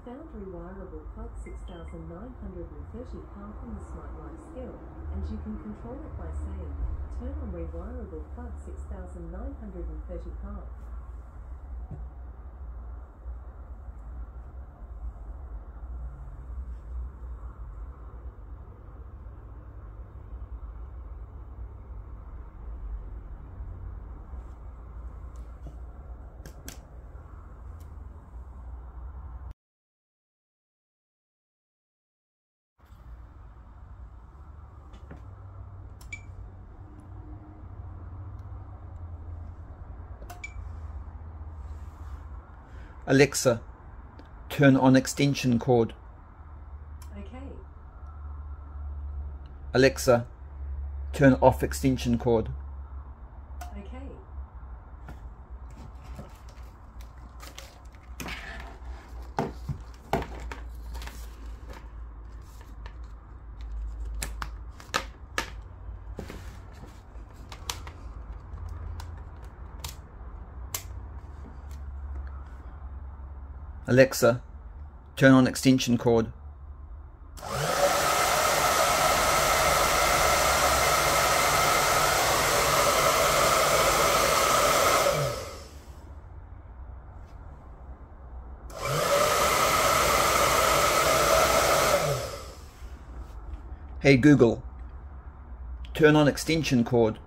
I found rewirable plug 6930 path in the Smart Life skill, and you can control it by saying, turn on rewirable plug 6930 path. Alexa, turn on extension cord. Okay, Alexa, turn off extension cord. okay, Alexa, turn on extension cord. Hey Google, turn on extension cord.